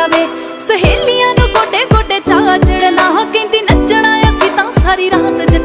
दबे सहेलियाँ